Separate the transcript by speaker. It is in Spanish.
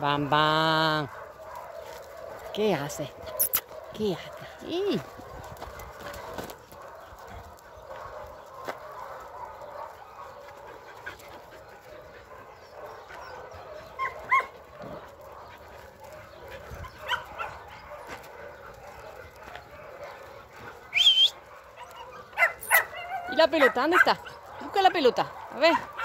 Speaker 1: Bam, bam. ¿Qué hace? ¿Qué hace? ¿Y la pelota? ¿Dónde está? Busca la pelota. A ver.